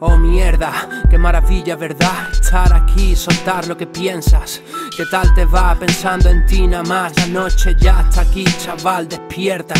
Oh mierda, qué maravilla, ¿verdad? Estar aquí, soltar lo que piensas. ¿Qué tal te va pensando en ti nada más? La noche ya está aquí, chaval, despierta.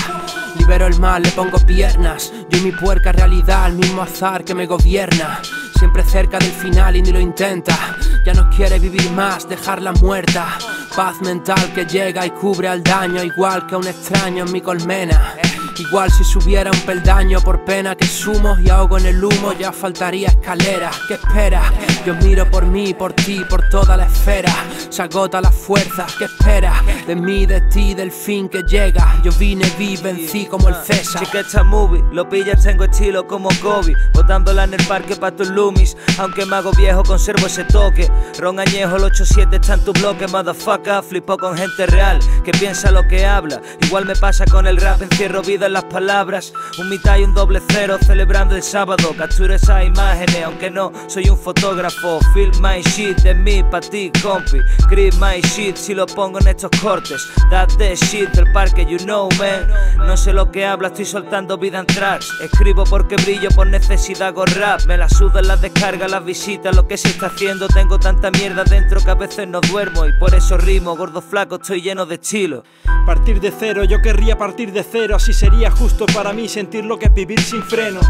Libero el mal, le pongo piernas. Yo y mi puerca realidad, el mismo azar que me gobierna. Siempre cerca del final y ni lo intenta. Ya no quiere vivir más, dejarla muerta. Paz mental que llega y cubre al daño, igual que un extraño en mi colmena. Igual si subiera un peldaño por pena que sumo y ahogo en el humo ya faltaría escalera. ¿Qué espera? Yo miro por mí, por ti, por toda la esfera. Se agota la fuerza. ¿Qué espera? De mí, de ti, del fin que llega. Yo vine, vi, vencí como el César. Chiqueta movie, lo pillas, tengo estilo como Kobe. Botándola en el parque pa' tus loomies. Aunque me hago viejo, conservo ese toque. Ron añejo, el 87 está en tu bloque, motherfucker. Flipo con gente real que piensa lo que habla. Igual me pasa con el rap, encierro vida en las palabras. Un mitad y un doble cero celebrando el sábado. Captura esas imágenes, aunque no soy un fotógrafo. Film my shit de mí pa' ti, compi. Grip my shit si lo pongo en estos cortes. That the shit del parque, you know, man. No sé lo que habla, estoy soltando vida en tracks. Escribo porque brillo, por necesidad hago rap. Me la sudan las descargas, las visitas, lo que se está haciendo. Tengo tanta mierda dentro que a veces no duermo. Y por eso rimo, gordo flaco, estoy lleno de estilo. Partir de cero, yo querría partir de cero, así sería justo para mí sentir lo que es vivir sin freno.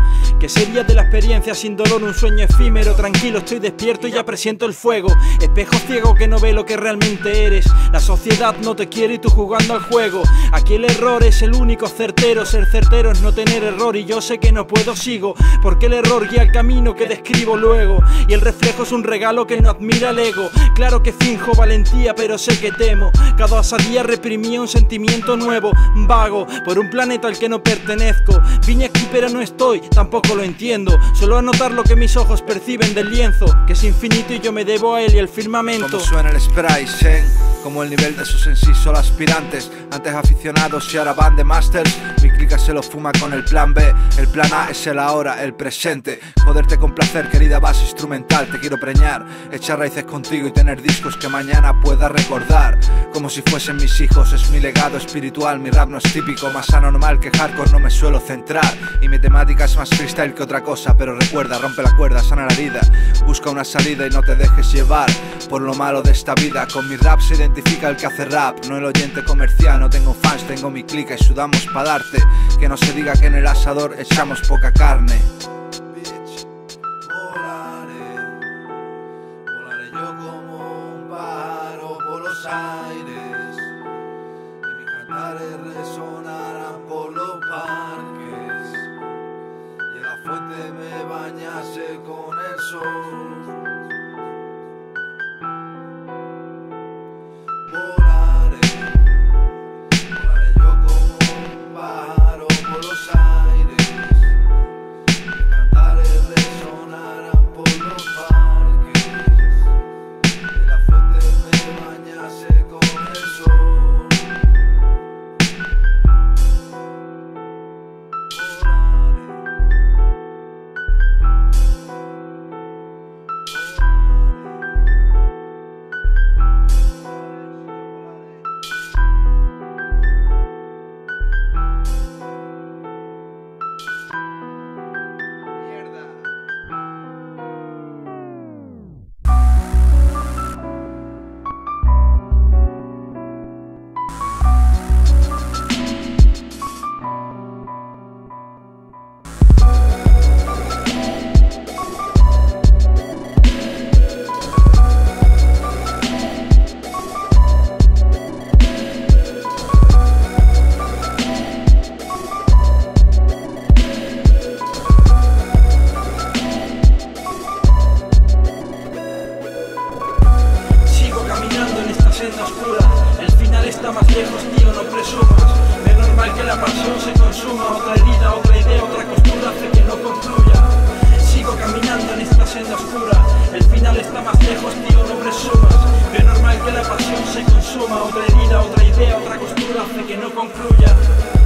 Que sería de la experiencia sin dolor un sueño efímero, tranquilo, estoy despierto y ya presiento el fuego. Espejo ciego que no ve lo que realmente eres. La sociedad no te quiere y tú jugando al juego. Aquí el error es el único certero, ser certero es no tener error y yo sé que no puedo, sigo. Porque el error guía el camino que describo luego. Y el reflejo es un regalo que no admira el ego. Claro que finjo valentía, pero sé que temo. Cada día reprimía un sentimiento nuevo, vago, por un planeta al que no pertenezco. Aquí pero no estoy, tampoco lo entiendo. Solo anotar lo que mis ojos perciben del lienzo, que es infinito y yo me debo a él y el firmamento. Como suena el spray, Shen, como el nivel de sus en sí solo aspirantes, antes aficionados y ahora van de masters. Mi clica se lo fuma con el plan B, el plan A es el ahora, el presente. Joderte con placer, querida base instrumental, te quiero preñar, echar raíces contigo y tener discos que mañana pueda recordar. Como si fuesen mis hijos, es mi legado espiritual, mi rap no es típico, más anormal que hardcore no me suelo centrar. Y mi temática es más freestyle que otra cosa, pero recuerda, rompe la cuerda, sana la herida, busca una salida y no te dejes llevar por lo malo de esta vida. Con mi rap se identifica el que hace rap, no el oyente comercial, no tengo fans, tengo mi clica y sudamos pa' darte. Que no se diga que en el asador echamos poca carne. Y mis cantares resonarán por los parques y la fuente me bañase con el sol. Está más lejos, tío, no presumas. Es normal que la pasión se consuma. Otra herida, otra idea, otra costura hace que no concluya. Sigo caminando en esta senda oscura. El final está más lejos, tío, no presumas. Es normal que la pasión se consuma. Otra herida, otra idea, otra costura hace que no concluya.